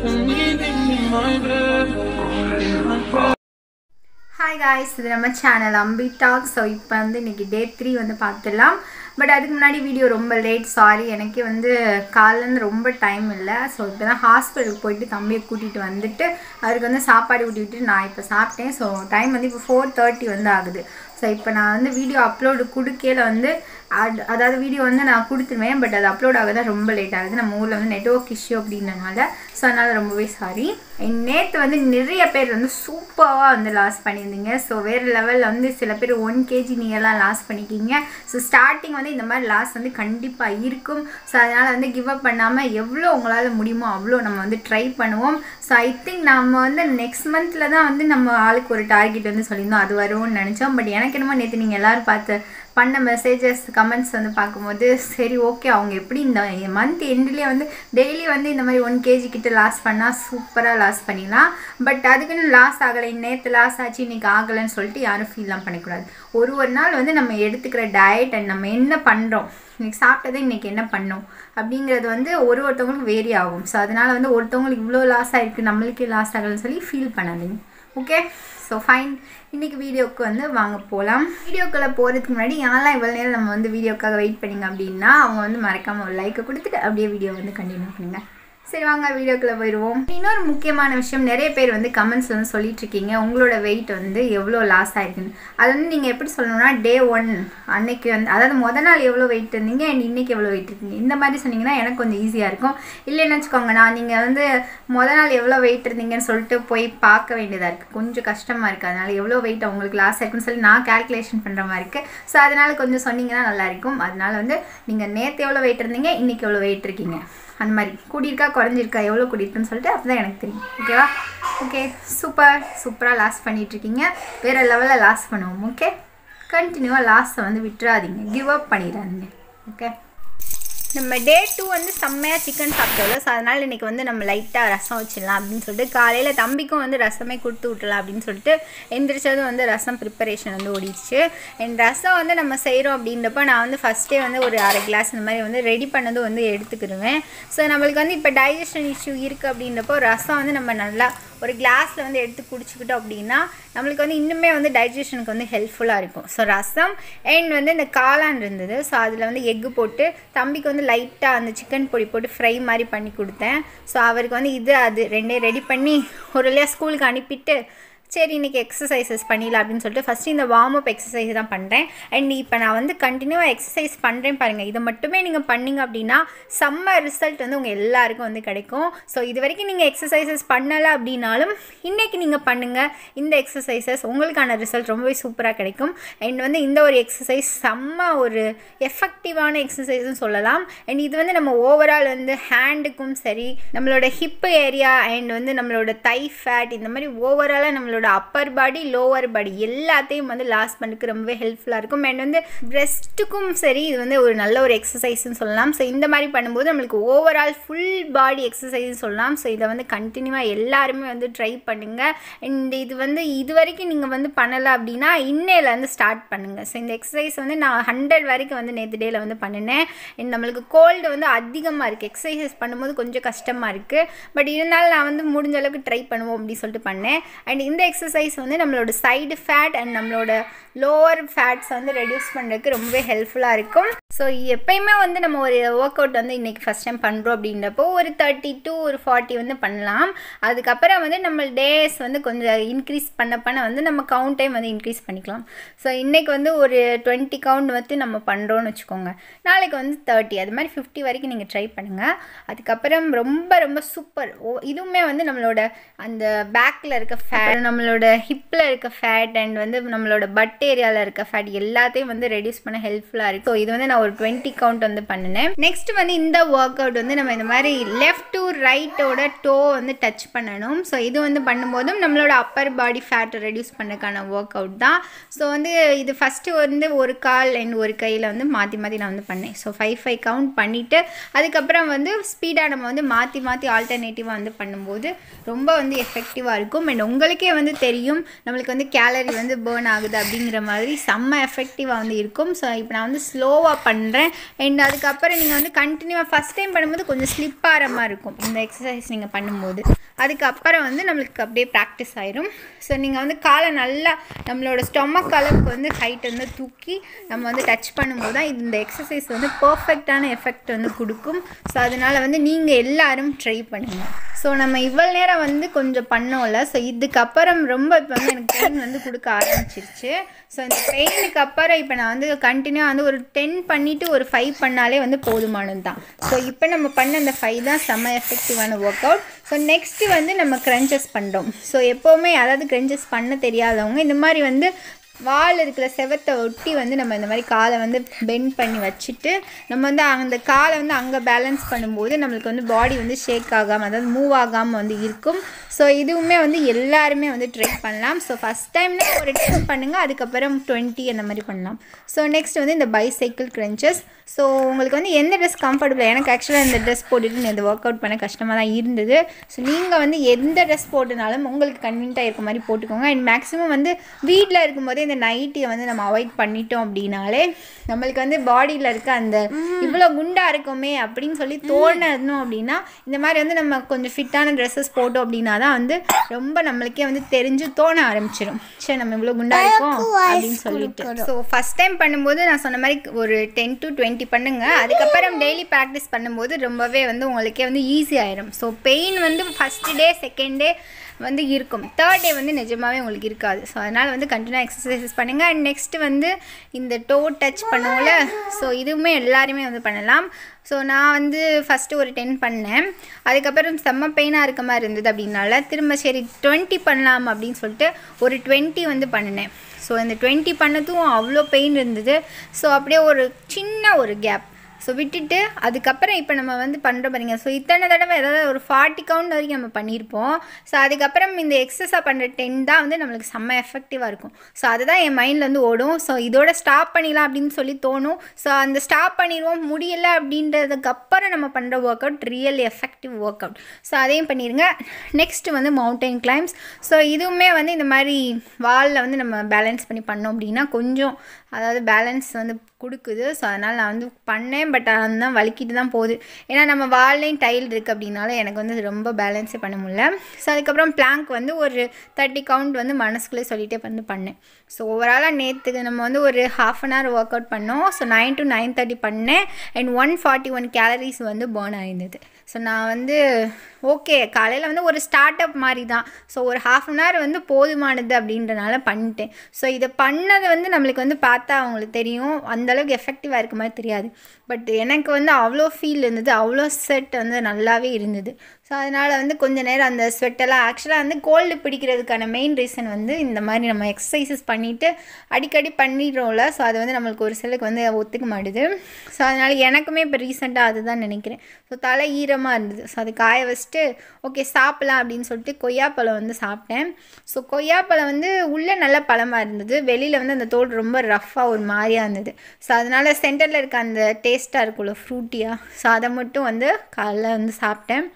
Hi guys இது நம்ம channel அம்பி talk so இப்போ வந்து இன்றைக்கி டே த்ரீ வந்து பார்த்துடலாம். பட் அதுக்கு முன்னாடி வீடியோ ரொம்ப லேட் சாரி எனக்கே வந்து காலையிலேருந்து ரொம்ப டைம் இல்லை. ஸோ இப்போ தான் ஹாஸ்பிட்டலுக்கு போயிட்டு தம்பியை கூட்டிகிட்டு வந்துட்டு அவருக்கு வந்து சாப்பாடு ஊட்டி விட்டு நான் இப்போ சாப்பிட்டேன். ஸோ டைம் வந்து இப்போ ஃபோர் தேர்ட்டி வந்து ஆகுது. ஸோ இப்போ நான் வந்து வீடியோ அப்லோடு கொடுக்கையில் வந்து அது அதாவது வீடியோ வந்து நான் கொடுத்துருவேன் பட் அது அப்லோட் ஆக தான் ரொம்ப லேட் ஆகுது. நம்ம ஊரில் வந்து நெட்ஒர்க் இஷ்யூ அப்படின்றனால ஸோ அதனால் ரொம்பவே சாரி நேற்று வந்து நிறைய பேர் வந்து சூப்பராக வந்து லாஸ் பண்ணியிருந்தீங்க. ஸோ வேறு லெவலில் வந்து சில பேர் ஒன் கேஜி நீங்கள்லாம் லாஸ் பண்ணிக்கிங்க. ஸோ ஸ்டார்டிங் வந்து இந்த மாதிரி லாஸ் வந்து கண்டிப்பாக இருக்கும். ஸோ அதனால் வந்து கிவ் அப் பண்ணாமல் எவ்வளோ உங்களால் முடியுமோ அவ்வளோ நம்ம வந்து ட்ரை பண்ணுவோம். ஸோ ஐ திங்க் நம்ம வந்து நெக்ஸ்ட் மந்தில் தான் வந்து நம்ம ஆளுக்கு ஒரு டார்கெட் வந்து சொல்லியிருந்தோம். அது வரும்னு நினச்சோம். பட் எனக்கு என்னமோ நேற்று நீங்கள் எல்லோரும் பார்த்து பண்ண மெசேஜஸ் கமெண்ட்ஸ் வந்து பார்க்கும்போது சரி ஓகே அவங்க எப்படி இந்த மந்த் எண்ட்லேயே வந்து டெய்லி வந்து இந்த மாதிரி ஒன் கேஜி கிட்ட லாஸ் பண்ணால் சூப்பராக லாஸ் பண்ணிடலாம். பட் அதுக்குன்னு லாஸ் ஆகலை. நேற்று லாஸ் ஆச்சு இன்றைக்கி ஆகலைன்னு சொல்லிட்டு யாரும் ஃபீல்லாம் பண்ணக்கூடாது. ஒரு ஒரு நாள் வந்து நம்ம எடுத்துக்கிற டயட் அண்ட் நம்ம என்ன பண்ணுறோம் இன்றைக்கி சாப்பிட்டதை இன்றைக்கி என்ன பண்ணோம்? அப்படிங்கிறது வந்து ஒரு ஒருத்தவங்களுக்கு வேரி ஆகும். ஸோ அதனால் வந்து ஒருத்தவங்களுக்கு இவ்வளோ லாஸ் ஆகிருக்கு நம்மளுக்கே லாஸ் ஆகலைன்னு சொல்லி ஃபீல் பண்ணாதீங்க. ஓகே ஸோ ஃபைன் இன்றைக்கி வீடியோவுக்கு வந்து வாங்க போகலாம் வீடியோக்குள்ளே போகிறதுக்கு முன்னாடி யாரெல்லாம் இவ்வளோ நேரம் நம்ம வந்து வீடியோக்காக வெயிட் பண்ணிங்க அப்படின்னா அவங்க வந்து மறக்காமல் ஒரு லைக்கை கொடுத்துட்டு அப்படியே வீடியோ வந்து கண்டினியூ பண்ணுங்கள் சரி வாங்க வீடியோக்குள்ளே போயிடுவோம் இன்னொரு முக்கியமான விஷயம் நிறைய பேர் வந்து கமெண்ட்ஸ் வந்து சொல்லிட்டு இருக்கீங்க உங்களோட வெயிட் வந்து எவ்வளோ லாஸ் ஆயிருக்குன்னு. அது வந்து நீங்கள் எப்படி சொல்லணும்னா டே ஒன் அன்னைக்கு வந்து அதாவது முத நாள் எவ்வளோ வெயிட் இருந்தீங்க அண்ட் இன்னைக்கு எவ்வளோ வெயிட் இருக்கீங்க. இந்த மாதிரி சொன்னீங்கன்னா எனக்கு கொஞ்சம் ஈஸியாக இருக்கும். இல்லைன்னு வச்சுக்கோங்க நான் நீங்கள் வந்து முத நாள் எவ்வளோ வெயிட் இருந்தீங்கன்னு சொல்லிட்டு போய் பார்க்க வேண்டியதாக இருக்குது கொஞ்சம் கஷ்டமாக இருக்குது அதனால் எவ்வளோ வெயிட் உங்களுக்கு லாஸ் ஆயிருக்குன்னு சொல்லி நான் கேல்குலேஷன் பண்ணுற மாதிரி இருக்குது ஸோ அதனால் கொஞ்சம் சொன்னீங்கன்னா நல்லாயிருக்கும் அதனால் வந்து நீங்கள் நேற்று எவ்வளோ வெயிட் இருந்தீங்க இன்றைக்கி எவ்வளோ வெயிட் இருக்கீங்க. அந்த மாதிரி. கூட்டியிருக்கா குறைஞ்சிருக்கா எவ்வளோ கூட்டியிருக்குன்னு சொல்லிட்டு அப்போ தான் எனக்கு தெரியும். ஓகேவா ஓகே சூப்பர் சூப்பராக லாஸ் பண்ணிகிட்ருக்கீங்க வேறு லெவலில் லாஸ் பண்ணுவோம் ஓகே கண்டினியூவாக லாஸை வந்து விட்டுறாதீங்க. கிவ் அப் பண்ணிடாதீங்க ஓகே நம்ம டே டூ வந்து செம்மையாக சிக்கன் சாப்பிட்டோம்ல ஸோ அதனால் இன்றைக்கி வந்து நம்ம லைட்டாக ரசம் வச்சிடலாம் அப்படின்னு சொல்லிட்டு காலையில் தம்பிக்கும் வந்து ரசமே கொடுத்து விட்டலாம் அப்படின்னு சொல்லிட்டு எந்திரிச்சதும் வந்து ரசம் ப்ரிப்பரேஷன் வந்து ஓடிடுச்சு. என் ரசம் வந்து நம்ம செய்கிறோம் அப்படின்றப்ப நான் வந்து ஃபஸ்ட்டே வந்து ஒரு அரை கிளாஸ் இந்த மாதிரி வந்து ரெடி பண்ணதும் வந்து எடுத்துக்கிடுவேன் ஸோ நம்மளுக்கு வந்து இப்போ டைஜஷன் இஷ்யூ இருக்குது அப்படின்றப்போ ரசம் வந்து நம்ம நல்லா ஒரு கிளாஸில் வந்து எடுத்து குடிச்சிக்கிட்டோம் அப்படின்னா நம்மளுக்கு வந்து இன்னுமே வந்து டைஜஷனுக்கு வந்து ஹெல்ப்ஃபுல்லாக இருக்கும். ஸோ ரசம் அண்ட் வந்து இந்த காளான் இருந்தது. ஸோ அதில் வந்து எக்கு போட்டு தம்பிக்கு வந்து லைட்டாக அந்த சிக்கன் பொடி போட்டு ஃப்ரை மாதிரி பண்ணி கொடுத்தேன். ஸோ அவருக்கு வந்து இது அது ரெண்டே ரெடி பண்ணி ஒரு வழியாக ஸ்கூலுக்கு அனுப்பிட்டு சரி இன்றைக்கி எக்ஸசைசஸ் பண்ணிடலாம் அப்படின்னு சொல்லிட்டு ஃபஸ்ட்டு இந்த வார்ம் அப் எக்ஸசைஸ் தான் பண்ணுறேன் அண்ட் இப்போ நான் வந்து கண்டினியூவாக எக்ஸசைஸ் பண்ணுறேன் பாருங்கள் இதை மட்டுமே நீங்கள் பண்ணிங்க அப்படின்னா செம்ம ரிசல்ட் வந்து உங்கள் எல்லாருக்கும் வந்து கிடைக்கும். ஸோ இது வரைக்கும் நீங்கள் எக்ஸசைசஸ் பண்ணலை அப்படின்னாலும் இன்றைக்கி நீங்கள் பண்ணுங்கள் இந்த எக்ஸசைசஸ் உங்களுக்கான ரிசல்ட் ரொம்பவே சூப்பராக கிடைக்கும். அண்ட் வந்து இந்த ஒரு எக்ஸசைஸ் செம்ம ஒரு எஃபெக்டிவான எக்ஸசைஸ்னு சொல்லலாம். அண்ட் இது வந்து நம்ம ஓவரால் வந்து ஹேண்டுக்கும் சரி நம்மளோட ஹிப்பு ஏரியா அண்ட் வந்து நம்மளோட தை ஃபேட் இந்த மாதிரி ஓவராலாக நம்மளோட அப்பர் பாடி லோவர் பாடி எல்லாத்தையும் வந்து லாஸ் பண்ணுறதுக்கு ரொம்பவே ஹெல்ப்ஃபுல்லாக இருக்கும். அண்ட் வந்து பிரெஸ்ட்டுக்கும் சரி இது வந்து ஒரு நல்ல ஒரு எக்ஸசைஸ்னு சொல்லலாம். ஸோ இந்த மாதிரி பண்ணும்போது நம்மளுக்கு ஓவரால் ஃபுல் பாடி எக்ஸசைஸ் சொல்லலாம். ஸோ இதை வந்து கண்டினியூவாக எல்லாருமே வந்து ட்ரை பண்ணுங்கள் அண்ட் இது வந்து இது வரைக்கும் நீங்கள் வந்து பண்ணலை அப்படின்னா இன்னையிலேருந்து ஸ்டார்ட் பண்ணுங்கள் ஸோ இந்த எக்ஸசைஸ் வந்து நான் ஹண்ட்ரட் வரைக்கும் வந்து நேற்று டேயில் வந்து பண்ணினேன். அண்ட் நம்மளுக்கு கோல்டு வந்து அதிகமாக இருக்குது எக்ஸசைசஸ் பண்ணும்போது கொஞ்சம் கஷ்டமாக இருக்குது பட் இருந்தாலும் நான் வந்து முடிஞ்ச அளவுக்கு ட்ரை பண்ணுவோம் அப்படின்னு சொல்லிட்டு பண்ணேன். அண்ட் இந்த எக்ஸசைஸ் வந்து நம்மளோட சைடு ஃபேட் அண்ட் நம்மளோட லோவர் ஃபேட்ஸ் வந்து ரெடியூஸ் பண்ணுறதுக்கு ரொம்பவே ஹெல்ப்ஃபுல்லாக இருக்கும். ஸோ எப்பயுமே வந்து நம்ம ஒரு ஒர்க் அவுட் வந்து இன்றைக்கி ஃபஸ்ட் டைம் பண்ணுறோம் அப்படின்றப்போ ஒரு தேர்ட்டி டு ஒரு ஃபார்ட்டி வந்து பண்ணலாம். அதுக்கப்புறம் வந்து நம்ம டேஸ் வந்து கொஞ்சம் இன்க்ரீஸ் பண்ண பண்ண வந்து நம்ம கவுண்ட் டைம் வந்து இன்க்ரீஸ் பண்ணிக்கலாம். ஸோ இன்றைக்கி வந்து ஒரு டுவெண்ட்டி கவுண்ட் வந்து நம்ம பண்ணுறோன்னு வச்சுக்கோங்க. நாளைக்கு வந்து தேர்ட்டி அது மாதிரி ஃபிஃப்டி வரைக்கும் நீங்கள் ட்ரை பண்ணுங்கள் அதுக்கப்புறம் ரொம்ப ரொம்ப சூப்பர் ஓ இதுவுமே வந்து நம்மளோட அந்த பேக்கில் இருக்க ஃபேட் நம்மளோட ஹிப்பில் இருக்க ஃபேட் அண்ட் வந்து நம்மளோட பட் ஏரியாவில் இருக்க ஃபேட் எல்லாத்தையும் வந்து ரெடியூஸ் பண்ண ஹெல்ப்ஃபுல்லாக இருக்குது ஸோ இது வந்து நான் ஒரு டுவெண்ட்டி கவுண்ட் வந்து பண்ணினேன். நெக்ஸ்ட் வந்து இந்த ஒர்க் அவுட் வந்து நம்ம இந்த மாதிரி லெஃப்ட் டு ரைட்டோட டோ வந்து டச் பண்ணணும். ஸோ இது வந்து பண்ணும்போதும் நம்மளோட அப்பர் பாடி ஃபேட்டை ரெடியூஸ் பண்ணுறதுக்கான ஒர்க் அவுட் தான். ஸோ வந்து இது ஃபஸ்ட்டு வந்து ஒரு கால் அண்ட் ஒரு கையில் வந்து மாற்றி மாற்றி நான் வந்து பண்ணேன். ஸோ ஃபைவ் ஃபைவ் கவுண்ட் பண்ணிவிட்டு அதுக்கப்புறம் வந்து ஸ்பீடாக நம்ம வந்து மாற்றி மாற்றி ஆல்டர்னேட்டிவாக வந்து பண்ணும்போது ரொம்ப வந்து எஃபெக்டிவாக இருக்கும். அண்ட் உங்களுக்கே வந்து தெரியும் நம்மளுக்கு வந்து கேலரி வந்து பேர்ன் ஆகுது அப்படிங்கிற மாதிரி செம்ம எஃபெக்டிவாக வந்து இருக்கும். ஸோ இப்போ நான் வந்து ஸ்லோவாக பண்ணுறேன் அண்ட் அதுக்கப்புறம் நீங்கள் வந்து கண்டினியூவாக ஃபஸ்ட் டைம் பண்ணும்போது கொஞ்சம் ஸ்லிப் ஆகிற மாதிரி இருக்கும். இந்த எக்ஸசைஸ் நீங்கள் பண்ணும்போது. அதுக்கப்புறம் வந்து நம்மளுக்கு அப்படியே ப்ராக்டிஸ் ஆயிரும். ஸோ நீங்கள் வந்து காலை நல்லா நம்மளோட ஸ்டொமக் அளவுக்கு வந்து ஹைட் வந்து தூக்கி நம்ம வந்து டச் பண்ணும்போது தான் இந்த எக்ஸசைஸ் வந்து பர்ஃபெக்டான எஃபெக்ட் வந்து கொடுக்கும். ஸோ அதனால் வந்து நீங்கள் எல்லோரும் ட்ரை பண்ணுங்கள் ஸோ நம்ம இவ்வளோ நேரம் வந்து கொஞ்சம் பண்ணோம்ல. ஸோ இதுக்கப்புறம் ரொம்ப இப்போ வந்து எனக்கு பெயின் வந்து கொடுக்க ஆரம்பிச்சிருச்சு. ஸோ இந்த பெயினுக்கு அப்புறம் இப்போ நான் வந்து கண்டினியூ வந்து ஒரு டென் பண்ணிவிட்டு ஒரு ஃபைவ் பண்ணாலே வந்து போதுமானது தான் ஸோ இப்போ நம்ம பண்ண அந்த ஃபைவ் தான் செம்ம எஃபெக்டிவான ஒர்க் அவுட் ஸோ நெக்ஸ்ட்டு வந்து நம்ம க்ரன்ச்சஸ் பண்ணுறோம் ஸோ எப்போவுமே அதாவது க்ரன்ச்சஸ் பண்ண தெரியாதவங்க இந்த மாதிரி வந்து வால் இருக்கிற செவத்தை ஒட்டி வந்து நம்ம இந்த மாதிரி காலை வந்து பெண்ட் பண்ணி வச்சுட்டு நம்ம வந்து அந்த காலை வந்து அங்கே பேலன்ஸ் பண்ணும்போது நம்மளுக்கு வந்து பாடி வந்து ஷேக் ஆகாமல் அதாவது மூவ் ஆகாமல் வந்து இருக்கும். ஸோ இதுவுமே வந்து எல்லாருமே வந்து ட்ரை பண்ணலாம். ஸோ ஃபஸ்ட் டைம்ல ஒரு டைம் பண்ணுங்கள் அதுக்கப்புறம் டுவெண்ட்டி அந்த மாதிரி பண்ணலாம். ஸோ நெக்ஸ்ட் வந்து இந்த பைசைக்கிள் க்ரன்ச்சஸ் ஸோ உங்களுக்கு வந்து எந்த ட்ரெஸ் கம்ஃபர்டபுள் எனக்கு ஆக்சுவலாக இந்த ட்ரெஸ் போட்டுட்டு இந்த ஒர்க் அவுட் பண்ண கஷ்டமாக தான் இருந்தது. ஸோ நீங்கள் வந்து எந்த ட்ரெஸ் போட்டுனாலும் உங்களுக்கு கன்வீன்ட்டாக இருக்க மாதிரி போட்டுக்கோங்க. அண்ட் மேக்ஸிமம் வந்து வீட்டில் இருக்கும்போதே இந்த நைட்டியை வந்து நம்ம அவாய்ட் பண்ணிட்டோம் அப்படின்னாலே நம்மளுக்கு வந்து பாடியில் இருக்க அந்த இவ்வளோ குண்டாக இருக்குமே அப்படின்னு சொல்லி தோணணும் அப்படின்னா இந்த மாதிரி வந்து நம்ம கொஞ்சம் ஃபிட்டான ட்ரெஸ்ஸஸ் போட்டோம் அப்படின்னா தான் வந்து ரொம்ப நம்மளுக்கே வந்து தெரிஞ்சு தோண ஆரம்பிச்சிடும் சரி நம்ம இவ்வளோ குண்டாக இருக்கோம் அப்படின்னு சொல்லிட்டு. ஸோ ஃபஸ்ட் டைம் பண்ணும்போது நான் சொன்ன மாதிரி ஒரு டென் டு டுவெண்ட்டி பண்ணுங்க. அதுக்கப்புறம் டெய்லி ப்ராக்டிஸ் பண்ணும்போது ரொம்பவே வந்து உங்களுக்கே வந்து ஈஸி ஆயிரும். ஸோ பெயின் வந்து ஃபஸ்ட் டே செகண்ட் டே வந்து இருக்கும். தேர்ட் டே வந்து நிஜமாகவே உங்களுக்கு இருக்காது. ஸோ அதனால் வந்து கண்டினியூ எக்ஸசைசஸ் பண்ணுங்கள் அண்ட் நெக்ஸ்ட் வந்து இந்த டோ டச் பண்ணுவோம்ல ஸோ இதுவுமே எல்லாருமே வந்து பண்ணலாம். ஸோ நான் வந்து ஃபஸ்ட்டு ஒரு டென் பண்ணேன். அதுக்கப்புறம் செம்ம பெயினாக இருக்க மாதிரி இருந்தது அப்படின்னால திரும்ப சரி டுவெண்ட்டி பண்ணலாம் அப்படின்னு சொல்லிட்டு ஒரு டுவெண்ட்டி வந்து பண்ணினேன். ஸோ இந்த டுவெண்ட்டி பண்ணதும் அவ்வளோ பெயின் இருந்தது. ஸோ அப்படியே ஒரு சின்ன ஒரு கேப் ஸோ விட்டுட்டு அதுக்கப்புறம் இப்போ நம்ம வந்து பண்ணுறோம் பாருங்க. ஸோ இத்தனை தடவை ஏதாவது ஒரு ஃபார்ட்டி கவுண்ட் வரைக்கும் நம்ம பண்ணியிருப்போம் ஸோ அதுக்கப்புறம் இந்த எக்ஸசைஸாக பண்ணுற டென் தான் வந்து நம்மளுக்கு செம்ம எஃபெக்டிவாக இருக்கும். ஸோ அதுதான் என் மைண்டில் வந்து ஓடும். ஸோ இதோட ஸ்டாப் பண்ணிடலாம் அப்படின்னு சொல்லி தோணும். ஸோ அந்த ஸ்டாப் பண்ணிடுவோம். முடியலை அப்படின்றதுக்கப்புறம் நம்ம பண்ணுற work out real effective work out so அதையும் பண்ணிடுங்க நெக்ஸ்ட்டு வந்து மவுண்டைன் கிளைம்ஸ் ஸோ இதுவுமே வந்து இந்த மாதிரி வாலில் வந்து நம்ம பேலன்ஸ் பண்ணி பண்ணோம் அப்படின்னா கொஞ்சம் அதாவது பேலன்ஸ் வந்து கொடுக்குது. ஸோ அதனால் நான் வந்து பண்ணேன். பட் அதுதான் வலிக்கிட்டு தான் போகுது. ஏன்னா நம்ம வால்லையும் டைல் இருக்குது அப்படின்னால எனக்கு வந்து ரொம்ப பேலன்ஸே பண்ண முடியல. ஸோ அதுக்கப்புறம் பிளாங்க் வந்து ஒரு தேர்ட்டி கவுண்ட் வந்து மனசுக்குள்ளே சொல்லிகிட்டே வந்து பண்ணேன். ஸோ ஓவராலாக நேற்றுக்கு நம்ம வந்து ஒரு half an hour work out பண்ணோம். So nine to nine thirty பண்ணேன். And one forty one calories வந்து பேர்ன் ஆயிருந்தது. ஸோ நான் வந்து ஓகே காலையில் வந்து ஒரு ஸ்டார்ட் அப் மாதிரி தான் ஸோ ஒரு ஹாஃப் அன் ஹவர் வந்து போதுமானது அப்படின்றனால பண்ணிட்டேன். ஸோ இதை பண்ணது வந்து நம்மளுக்கு வந்து பார்த்தா அவங்களுக்கு தெரியும். அந்தளவுக்கு எஃபெக்டிவாக இருக்க மாதிரி தெரியாது. பட் எனக்கு வந்து அவ்வளோ ஃபீல் இருந்தது. அவ்வளோ செட் வந்து நல்லாவே இருந்தது. ஸோ அதனால் வந்து கொஞ்ச நேரம் அந்த ஸ்வெட்டெல்லாம் ஆக்சுவலாக வந்து கோல்டு பிடிக்கிறதுக்கான மெயின் ரீசன் வந்து இந்த மாதிரி நம்ம எக்ஸசைசஸ் பண்ணிவிட்டு அடிக்கடி பண்ணிடுறோம்ல. ஸோ அது வந்து நம்மளுக்கு ஒரு சிலருக்கு வந்து ஒத்துக்க மாட்டுது. ஸோ அதனால் எனக்குமே இப்போ ரீசெண்டாக அதுதான் நினைக்கிறேன். ஸோ தலை ஈரமாக இருந்தது. ஸோ அது காய வச்சுட்டு ஓகே சாப்பிட்லாம் அப்படின்னு சொல்லிட்டு கொய்யாப்பழம் வந்து சாப்பிட்டேன். ஸோ கொய்யாப்பழம் வந்து உள்ளே நல்ல பழமாக இருந்தது. வெளியில் வந்து அந்த தோல் ரொம்ப ரஃப்பாக ஒரு மாதிரியாக இருந்தது. ஸோ அதனால் சென்டரில் இருக்க அந்த டேஸ்ட்டாக இருக்கும்ல ஃப்ரூட்டியாக ஸோ அதை மட்டும் வந்து காலைல வந்து சாப்பிட்டேன்.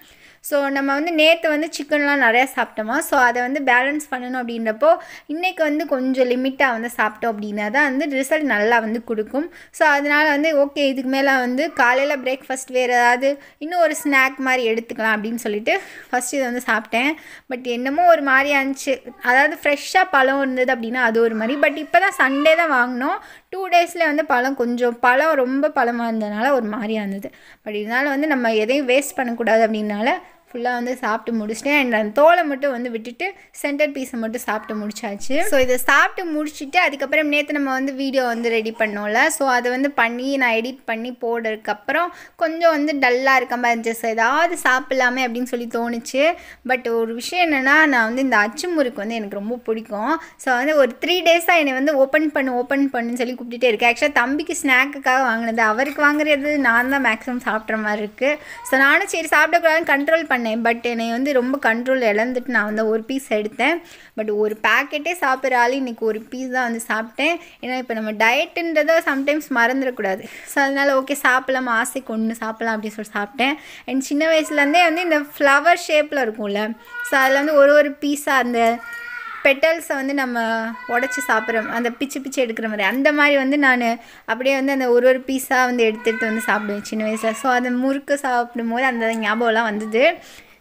ஸோ நம்ம வந்து நேற்று வந்து சிக்கன்லாம் நிறையா சாப்பிட்டோமா? ஸோ அதை வந்து பேலன்ஸ் பண்ணணும் அப்படின்றப்போ இன்றைக்கி வந்து கொஞ்சம் லிமிட்டாக வந்து சாப்பிட்டோம் அப்படின்னா தான் வந்து ரிசல்ட் நல்லா வந்து கொடுக்கும். ஸோ அதனால் வந்து ஓகே இதுக்கு மேலே வந்து காலையில் பிரேக்ஃபாஸ்ட் வேறு ஏதாவது இன்னும் ஒரு ஸ்நாக் மாதிரி எடுத்துக்கலாம் அப்படின்னு சொல்லிட்டு ஃபஸ்ட் இதை வந்து சாப்பிட்டேன். பட் என்னமோ ஒரு மாதிரியா இருந்துச்சு அதாவது ஃப்ரெஷ்ஷாக பழம் இருந்தது அப்படின்னா அது ஒரு மாதிரி. பட் இப்போ தான் சண்டே தான் வாங்கினோம். டூ டேஸில் வந்து பழம் கொஞ்சம் பழம் ரொம்ப பழமாக இருந்ததுனால ஒரு மாதிரியாக இருந்தது பட் இதனால் வந்து நம்ம எதையும் வேஸ்ட் பண்ணக்கூடாது அப்படின்னால ஃபுல்லாக வந்து சாப்பிட்டு முடிச்சிட்டேன். அண்ட் அந்த தோலை மட்டும் வந்து விட்டுட்டு சென்டர் பீஸை மட்டும் சாப்பிட்டு முடிச்சாச்சு. ஸோ இதை சாப்பிட்டு முடிச்சுட்டு அதுக்கப்புறம் நேற்று நம்ம வந்து வீடியோ வந்து ரெடி பண்ணோம்ல. ஸோ அதை வந்து பண்ணி நான் எடிட் பண்ணி போடுறதுக்கப்புறம் கொஞ்சம் வந்து டல்லாக இருக்க மாதிரி இருந்துச்சு. ஏதாவது சாப்பிட்லாமே அப்படின்னு சொல்லி தோணுச்சு. பட் ஒரு விஷயம் என்னென்னா நான் வந்து இந்த அச்சு முறுக்கு வந்து எனக்கு ரொம்ப பிடிக்கும். ஸோ வந்து ஒரு த்ரீ டேஸாக என்னை வந்து ஓப்பன் பண்ணு ஓப்பன் பண்ணுன்னு சொல்லி கூப்பிட்டுட்டே இருக்கேன் ஆக்சுவலாக தம்பிக்கு ஸ்நாக்குக்காக வாங்கினது. அவருக்கு வாங்குறது நான் தான் மேக்ஸிமம் சாப்பிட்ற மாதிரி இருக்குது ஸோ நானும் சரி சாப்பிடக்கூடாதுன்னு கண்ட்ரோல் பண்ணேன். பட் என்னை வந்து ரொம்ப கண்ட்ரோல் இழந்துட்டு நான் வந்து ஒரு பீஸ் எடுத்தேன். பட் ஒரு பேக்கெட்டே சாப்பிட்ற ஆள் இன்றைக்கி ஒரு பீஸ் தான் வந்து சாப்பிட்டேன். ஏன்னா இப்போ நம்ம டயட்டுன்றதை சம்டைம்ஸ் மறந்துடக்கூடாது. ஸோ அதனால் ஓகே சாப்பிடலாம்? ஆசைக்கு ஒன்று சாப்பிடலாம் அப்படின்னு சொல்லி சாப்பிட்டேன். அண்ட் சின்ன வயசுலேருந்தே வந்து இந்த ஃப்ளவர் ஷேப்பில் இருக்கும்ல. ஸோ அதில் வந்து ஒரு ஒரு பீஸாக அந்த பெட்டல்ஸை வந்து நம்ம உடச்சி சாப்பிட்றோம் அந்த பிச்சு பிச்சு எடுக்கிற மாதிரி. அந்த மாதிரி வந்து நான் அப்படியே வந்து அந்த ஒரு ஒரு பீஸாக வந்து எடுத்து எடுத்து வந்து சாப்பிடுவேன் சின்ன வயசில். ஸோ அந்த முறுக்கு சாப்பிடும் போது அந்த ஞாபகம்லாம் வந்தது.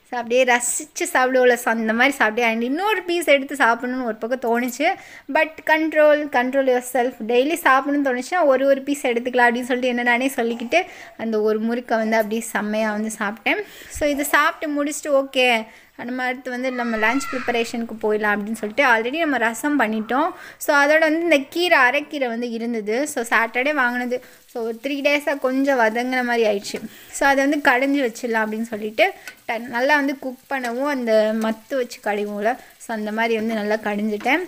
ஸோ அப்படியே ரசித்து சாப்பிடுவோம்ல. ஸோ அந்த மாதிரி சாப்பிட்டே அண்ட் இன்னொரு பீஸ் எடுத்து சாப்பிடணும்னு ஒரு பக்கம் தோணுச்சு. But control control yourself daily சாப்பிடணும்னு தோணுச்சுன்னா ஒரு ஒரு பீஸ் எடுத்துக்கலாம் அப்படின்னு சொல்லிட்டு என்ன நானே சொல்லிக்கிட்டு அந்த ஒரு முறுக்கை வந்து அப்படியே செம்மையாக வந்து சாப்பிட்டேன். ஸோ இது சாப்பிட்டு முடிச்சுட்டு ஓகே நம்ம அடுத்து வந்து நம்ம லஞ்ச் ப்ரிப்பரேஷனுக்கு போயிடலாம் அப்படின்னு சொல்லிட்டு ஆல்ரெடி நம்ம ரசம் பண்ணிட்டோம். ஸோ அதோட வந்து இந்த கீரை அரைக்கீரை வந்து இருந்தது. ஸோ சாட்டர்டே வாங்கினது. ஸோ ஒரு த்ரீ டேஸாக கொஞ்சம் வதங்கின மாதிரி ஆயிடுச்சு. ஸோ அதை வந்து கடைஞ்சி வச்சிடலாம் அப்படின்னு சொல்லிட்டு ட நல்லா வந்து குக் பண்ணவும் அந்த மத்து வச்சு கடைவும்ல ஸோ அந்த மாதிரி வந்து நல்லா கடைஞ்சிட்டேன்.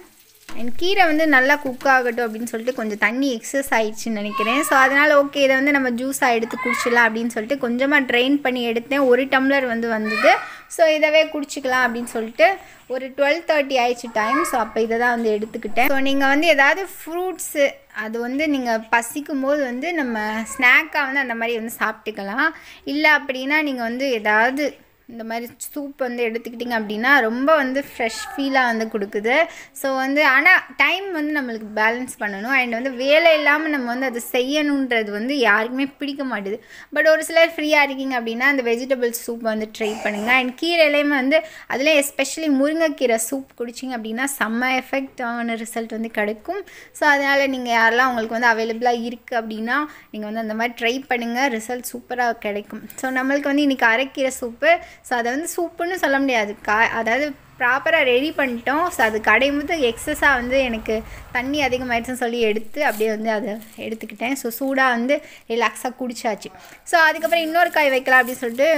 அண்ட் கீரை வந்து நல்லா குக் ஆகட்டும் அப்படின்னு சொல்லிட்டு கொஞ்சம் தண்ணி எக்ஸஸ் ஆயிடுச்சுன்னு நினைக்கிறேன். ஸோ அதனால் ஓகே இதை வந்து நம்ம ஜூஸாக எடுத்து குடிச்சிடலாம் அப்படின்னு சொல்லிட்டு கொஞ்சமாக ட்ரெயின் பண்ணி எடுத்தேன். ஒரு டம்ளர் வந்து வந்தது. ஸோ இதவே குடிச்சிக்கலாம் அப்படின்னு சொல்லிட்டு ஒரு டுவெல் தேர்ட்டி ஆயிடுச்சு டைம் ஸோ அப்போ இதை தான் வந்து எடுத்துக்கிட்டேன். ஸோ நீங்கள் வந்து ஏதாவது ஃப்ரூட்ஸு அது வந்து நீங்கள் பசிக்கும் போது வந்து நம்ம ஸ்நாக்காக வந்து அந்த மாதிரி வந்து சாப்பிட்டுக்கலாம். இல்லை அப்படின்னா நீங்கள் வந்து எதாவது இந்த மாதிரி சூப் வந்து எடுத்துக்கிட்டிங்க அப்படின்னா ரொம்ப வந்து ஃப்ரெஷ் ஃபீலாக வந்து கொடுக்குது. ஸோ வந்து ஆனால் டைம் வந்து நம்மளுக்கு பேலன்ஸ் பண்ணணும். அண்ட் வந்து வேலை இல்லாமல் நம்ம வந்து அதை செய்யணுன்றது வந்து யாருக்குமே பிடிக்க மாட்டுது. பட் ஒரு சிலர் ஃப்ரீயாக இருக்கீங்க அப்படின்னா அந்த வெஜிடபிள்ஸ் சூப் வந்து ட்ரை பண்ணுங்கள் அண்ட் கீரையிலையுமே வந்து அதில் எஸ்பெஷலி முருங்கைக்கீரை சூப் குடிச்சிங்க அப்படின்னா செம்ம எஃபெக்டான ரிசல்ட் வந்து கிடைக்கும். ஸோ அதனால் நீங்கள் யாரெல்லாம் உங்களுக்கு வந்து அவைலபிளாக இருக்குது அப்படின்னா நீங்கள் வந்து அந்த மாதிரி ட்ரை பண்ணுங்கள் ரிசல்ட் சூப்பராக கிடைக்கும். ஸோ நம்மளுக்கு வந்து இன்றைக்கி அரைக்கீரை சூப்பு ஸோ அதை வந்து சூப்புன்னு சொல்ல முடியாது. கா அதாவது ப்ராப்பராக ரெடி பண்ணிட்டோம். ஸோ அது கடையும் போது எக்ஸஸாக வந்து எனக்கு தண்ணி அதிகமாகிடுச்சுன்னு சொல்லி எடுத்து அப்படியே வந்து அதை எடுத்துக்கிட்டேன். ஸோ சூடாக வந்து ரிலாக்ஸாக குடிச்சாச்சு. ஸோ அதுக்கப்புறம் இன்னொரு காய் வைக்கலாம் அப்படின்னு சொல்லிட்டு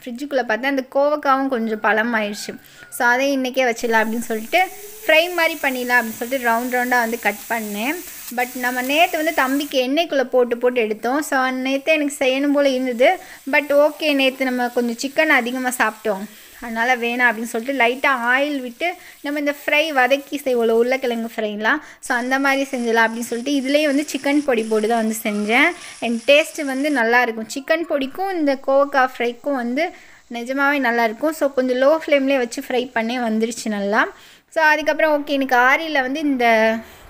ஃப்ரிட்ஜுக்குள்ளே பார்த்தேன். அந்த கோவக்காவும் கொஞ்சம் பழமாயிடுச்சு. ஸோ அதையும் இன்றைக்கே வச்சிடலாம் அப்படின்னு சொல்லிட்டு ஃப்ரை மாதிரி பண்ணிடலாம் அப்படின்னு சொல்லிட்டு ரவுண்ட் ரவுண்டாக வந்து கட் பண்ணேன். பட் நம்ம நேற்று வந்து தம்பிக்கு எண்ணெய்க்குள்ளே போட்டு போட்டு எடுத்தோம். ஸோ நேற்று எனக்கு செய்யணும் போல் இருந்தது. பட் ஓகே நேற்று நம்ம கொஞ்சம் சிக்கன் அதிகமாக சாப்பிட்டோம். அதனால் வேணாம் அப்படின்னு சொல்லிட்டு லைட்டாக ஆயில் விட்டு நம்ம இந்த ஃப்ரை வதக்கி செய்வோம்ல உருளைக்கிழங்கு ஃப்ரைலாம் ஸோ அந்த மாதிரி செஞ்சிடலாம் அப்படின்னு சொல்லிட்டு இதுலேயே வந்து சிக்கன் பொடி போட்டு தான் வந்து செஞ்சேன். அண்ட் டேஸ்ட்டு வந்து நல்லாயிருக்கும் சிக்கன் பொடிக்கும் இந்த கோவக்காய் ஃப்ரைக்கும் வந்து நிஜமாகவே நல்லாயிருக்கும் ஸோ கொஞ்சம் லோ ஃப்ளேம்லேயே வச்சு ஃப்ரை பண்ணி வந்துருச்சு நல்லா. ஸோ அதுக்கப்புறம் ஓகே எனக்கு ஆரியில் வந்து இந்த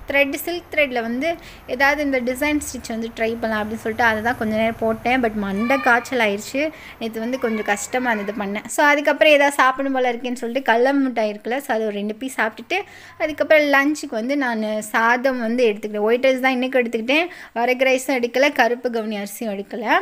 த்ரெட் சில்க் த்ரெட்டில் வந்து ஏதாவது இந்த டிசைன் ஸ்டிச் வந்து ட்ரை பண்ணலாம் அப்படின்னு சொல்லிட்டு அதை தான் கொஞ்சம் நேரம் போட்டேன். பட் மண்டை காய்ச்சல் ஆயிடுச்சு நேற்று வந்து கொஞ்சம் கஷ்டமாக இருந்தது பண்ணேன் ஸோ அதுக்கப்புறம் ஏதாவது சாப்பிடும் போல இருக்கேன்னு சொல்லிட்டு கடல மிட்டாய் இருக்குல்ல ஸோ அது ஒரு ரெண்டு பீஸ் சாப்பிட்டுட்டு அதுக்கப்புறம் லஞ்சுக்கு வந்து நான் சாதம் வந்து எடுத்துக்கிட்டேன். ஒயிட் ரைஸ் தான் இன்றைக்கி எடுத்துக்கிட்டேன். வரகு ரைஸும் எடுக்கலை கருப்பு கவுனி அரிசியும் எடுக்கலை.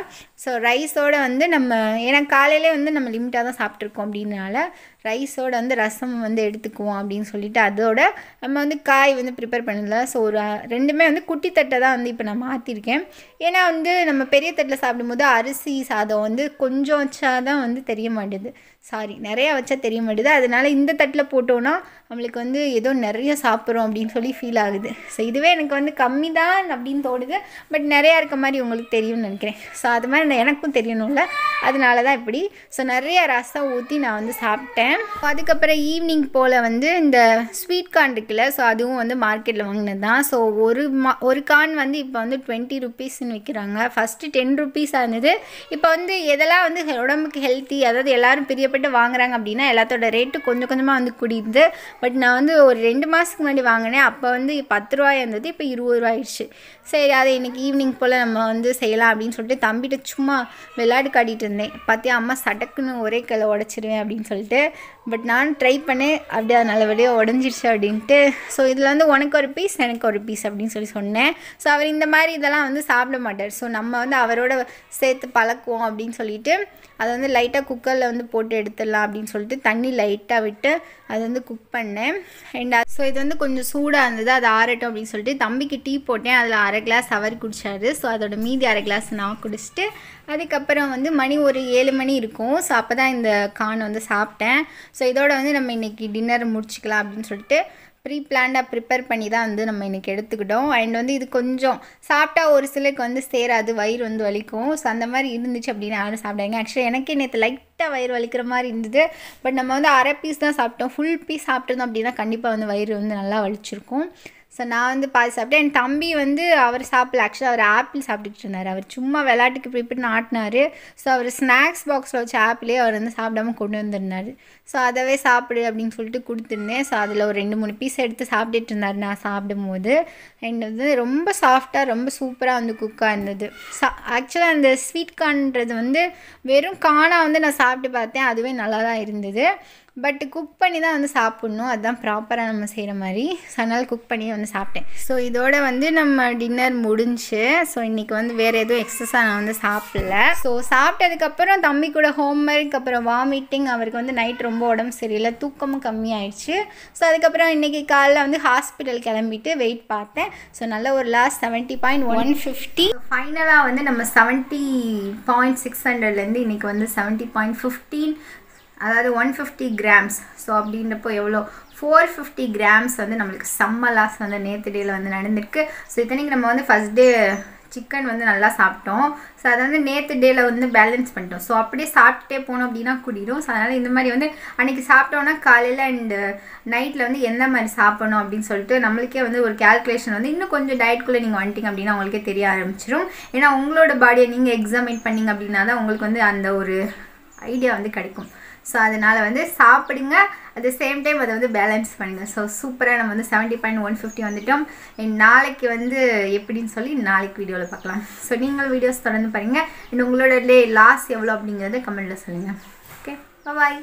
ஸோ ரைஸோடு வந்து நம்ம ஏன்னா காலையிலே வந்து நம்ம லிமிட்டாக தான் சாப்பிட்ருக்கோம் அப்படின்னால ரைஸோட வந்து ரசம் வந்து எடுத்துக்குவோம் அப்படின்னு சொல்லிட்டு அதோட நம்ம வந்து காய் வந்து ப்ரிப்பேர் பண்ணல ஸோ ஒரு ரெண்டுமே வந்து குட்டி தட்டை தான் வந்து இப்போ நான் மாற்றிருக்கேன் ஏன்னா வந்து நம்ம பெரிய தட்டில் சாப்பிடும்போது அரிசி சாதம் வந்து கொஞ்சம் வச்சா தான் வந்து தெரிய மாட்டேது. சாரி நிறையா வச்சா தெரிய மாட்டேது. அதனால் இந்த தட்டில் போட்டோன்னா நம்மளுக்கு வந்து ஏதோ நிறைய சாப்பிட்றோம் அப்படின்னு சொல்லி ஃபீல் ஆகுது. ஸோ இதுவே எனக்கு வந்து கம்மி தான் அப்படின்னு தோணுது. பட் நிறையா இருக்க மாதிரி உங்களுக்கு தெரியும்னு நினைக்கிறேன். ஸோ அது மாதிரி நான் எனக்கும் தெரியணும்ல. அதனால தான் இப்படி. ஸோ நிறைய ரசம் ஊற்றி நான் வந்து சாப்பிட்டேன். அதுக்கப்புறம் ஈவினிங் போல் வந்து இந்த ஸ்வீட் கார்ன் இருக்குல்ல ஸோ அதுவும் வந்து மார்க்கெட்டில் வாங்கினது தான் ஸோ ஒரு மா ஒரு கார்ன் வந்து இப்போ வந்து டுவெண்ட்டி ருபீஸ்ன்னு விற்கிறாங்க ஃபஸ்ட்டு டென் ருபீஸாக இருந்தது. இப்போ வந்து எதெல்லாம் வந்து உடம்புக்கு ஹெல்த்தி அதாவது எல்லோரும் பெரிய பட்டு வாங்குறாங்க அப்படின்னா எல்லாத்தோட ரேட்டு கொஞ்சம் கொஞ்சமாக வந்து கூடிடுது. பட் நான் வந்து ஒரு ரெண்டு மாதத்துக்கு முன்னாடி வாங்கினேன். அப்போ வந்து பத்து ரூபாய் இருந்தது. இப்போ இருபது ரூபா ஆயிடுச்சு. சரி அதை இன்றைக்கி ஈவினிங் போல் நம்ம வந்து செய்யலாம் அப்படின்னு சொல்லிட்டு தம்பிகிட்ட சும்மா விளையாடு காட்டிகிட்டு இருந்தேன். பார்த்தியா அம்மா சடக்குன்னு ஒரே கிளை உடச்சிருவேன் அப்படின்னு சொல்லிட்டு. பட் நான் ட்ரை பண்ணேன். அப்படியே அது நல்லபடியாக உடஞ்சிருச்சு அப்படின்ட்டு. ஸோ இதில் வந்து உனக்கு ஒரு பீஸ் எனக்கு ஒரு பீஸ் அப்படின்னு சொல்லி சொன்னேன். ஸோ அவர் இந்த மாதிரி இதெல்லாம் வந்து சாப்பிட மாட்டார். ஸோ நம்ம வந்து அவரோட சேர்த்து பழக்குவோம் அப்படின்னு சொல்லிட்டு அதை வந்து லைட்டாக குக்கரில் வந்து போட்டு எடுத்துடலாம் அப்படின்னு சொல்லிட்டு தண்ணி லைட்டாக விட்டு அது வந்து குக் பண்ணேன். அண்ட் ஸோ இது வந்து கொஞ்சம் சூடாக இருந்தது. அது ஆறட்டும் அப்படின்னு சொல்லிட்டு தம்பிக்கு டீ போட்டேன். அதில் அரை கிளாஸ் அவர் குடிச்சாரு. ஸோ அதோட மீதி அரை கிளாஸ் நான் குடிச்சிட்டு அதுக்கப்புறம் வந்து மணி ஒரு ஏழு மணி இருக்கும். ஸோ அப்போ தான் இந்த கான் வந்து சாப்பிட்டேன். ஸோ இதோட வந்து நம்ம இன்றைக்கி டின்னர் முடிச்சுக்கலாம் அப்படின்னு சொல்லிட்டு ப்ரீ பிளான்டாக ப்ரிப்பேர் பண்ணி தான் வந்து நம்ம இன்றைக்கி எடுத்துக்கிட்டோம். அண்ட் வந்து இது கொஞ்சம் சாப்பிட்டா ஒரு சிலருக்கு வந்து சேராது வயிறு வந்து வலிக்கும். ஸோ அந்த மாதிரி இருந்துச்சு அப்படின்னு யாரும் சாப்பிடாங்க ஆக்சுவலி எனக்கு நேற்று லைட்டாக வயிறு வலிக்கிற மாதிரி இருந்தது. பட் நம்ம வந்து அரை பீஸ் தான் சாப்பிட்டோம். ஃபுல் பீஸ் சாப்பிட்டோம் அப்படின்னா கண்டிப்பாக வந்து வயிறு வந்து நல்லா வலிச்சிருக்கும். ஸோ நான் வந்து பாதி சாப்பிட்டேன். என் தம்பி வந்து அவர் சாப்பிடல. ஆக்சுவலாக அவர் ஆப்பிள் சாப்பிட்டுக்கிட்டு இருந்தார். அவர் சும்மா விளையாட்டுக்கு இப்படி ஆட்டினார். ஸோ அவர் ஸ்நாக்ஸ் பாக்ஸில் வச்ச ஆப்பிளே அவர் வந்து சாப்பிடாம கொண்டு வந்திருந்தார். ஸோ அதவே சாப்பிடு அப்படின்னு சொல்லிட்டு கொடுத்துருந்தேன். ஸோ அதில் ஒரு ரெண்டு மூணு பீஸ் எடுத்து சாப்பிட்டுட்டு இருந்தார் நான் சாப்பிடும் போது அண்ட் வந்து ரொம்ப சாஃப்டாக ரொம்ப சூப்பராக வந்து குக்காக இருந்தது சா ஆக்சுவலாக அந்த ஸ்வீட் கார்ன்றது வந்து வெறும் கானாக வந்து நான் சாப்பிட்டு பார்த்தேன். அதுவே நல்லா தான் இருந்தது. பட் குக் பண்ணி தான் வந்து சாப்பிட்ணும். அதுதான் ப்ராப்பராக நம்ம செய்கிற மாதிரி. ஸோ அதனால் குக் பண்ணி வந்து சாப்பிட்டேன். ஸோ இதோட வந்து நம்ம டின்னர் முடிஞ்சு ஸோ இன்றைக்கி வந்து வேறு எதுவும் எக்ஸஸாக நான் வந்து சாப்பிடல. ஸோ சாப்பிட்டதுக்கப்புறம் தம்பி கூட ஹோம்ஒர்க் அப்புறம் வாமிட்டிங் அவருக்கு வந்து நைட் ரொம்ப உடம்பு சரியில்லை தூக்கமும் கம்மியாயிடுச்சு. ஸோ அதுக்கப்புறம் இன்றைக்கி காலைல வந்து ஹாஸ்பிட்டல் கிளம்பிட்டு வெயிட் பார்த்தேன். ஸோ நல்ல ஒரு last seventy point one fifty ஃபைனலாக வந்து நம்ம செவன்ட்டி பாயிண்ட் சிக்ஸ் ஹண்ட்ரட்லேருந்து இன்றைக்கி வந்து செவன்ட்டி பாயிண்ட் ஃபிஃப்டீன் அதாவது ஒன் ஃபிஃப்டி கிராம்ஸ் ஸோ அப்படின்றப்போ எவ்வளோ? ஃபோர் ஃபிஃப்டி கிராம்ஸ் வந்து நம்மளுக்கு செம்ம லாஸ் வந்து நேற்று டேயில் வந்து நடந்திருக்கு. ஸோ இத்தனைக்கு நம்ம வந்து ஃபஸ்ட் டே சிக்கன் வந்து நல்லா சாப்பிட்டோம். ஸோ அதை வந்து நேற்று டேயில் வந்து பேலன்ஸ் பண்ணிட்டோம். ஸோ அப்படியே சாப்பிட்டுட்டே போனோம் அப்படின்னா கூடிடும் ஸோ அதனால் இந்த மாதிரி வந்து அன்றைக்கி சாப்பிட்டோன்னா காலையில் அண்டு நைட்டில் வந்து எந்த மாதிரி சாப்பிடணும் அப்படின்னு சொல்லிட்டு நம்மளுக்கே வந்து ஒரு கேல்குலேஷன் வந்து இன்னும் கொஞ்சம் டயட்குள்ளே நீங்கள் வந்துட்டிங்க அப்படின்னா உங்களுக்கே தெரிய ஆரம்பிச்சிடும் ஏன்னா உங்களோட பாடியை நீங்கள் எக்ஸாமின் பண்ணிங்க அப்படின்னா தான் உங்களுக்கு வந்து அந்த ஒரு ஐடியா வந்து கிடைக்கும். ஸோ அதனால் வந்து சாப்பிடுங்க. அட் த சேம் டைம் அதை வந்து பேலன்ஸ் பண்ணுங்கள் ஸோ சூப்பராக நம்ம வந்து செவன்ட்டி பாயிண்ட் ஒன் ஃபிஃப்டி வந்துட்டோம். நாளைக்கு வந்து எப்படின்னு சொல்லி நாளைக்கு வீடியோவில் பார்க்கலாம். ஸோ நீங்கள் வீடியோஸ் தொடர்ந்து பாருங்கள் அண்ட் உங்களோட டே லாஸ் எவ்வளோ அப்படிங்கிறத கமெண்ட்டில் சொல்லுங்கள் ஓகே பாய்